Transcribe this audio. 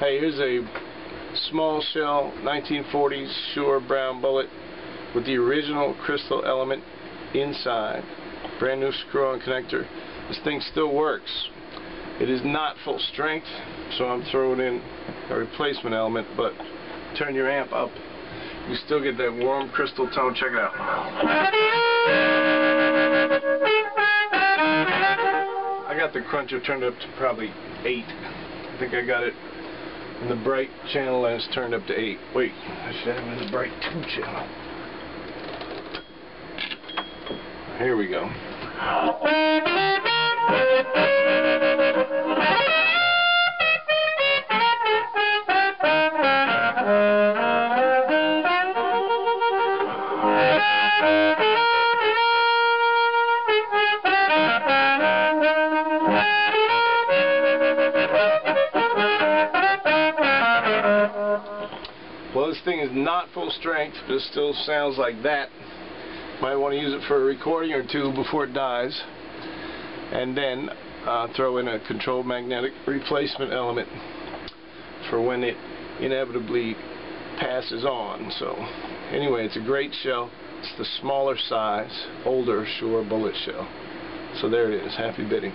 Hey, here's a small shell 1940s Shure brown bullet with the original crystal element inside. Brand new screw-on connector. This thing still works. It is not full strength, so I'm throwing in a replacement element, but turn your amp up, you still get that warm crystal tone. Check it out. I got the cruncher turned up to probably 8. I think I got it in the bright channel and it's turned up to 8. Wait, I should have in the bright 2 channel. Here we go. Well, this thing is not full strength, but it still sounds like that. Might want to use it for a recording or two before it dies. And then uh, throw in a controlled magnetic replacement element for when it inevitably passes on. So, anyway, it's a great shell. It's the smaller size, older Shure bullet shell. So there it is. Happy bidding.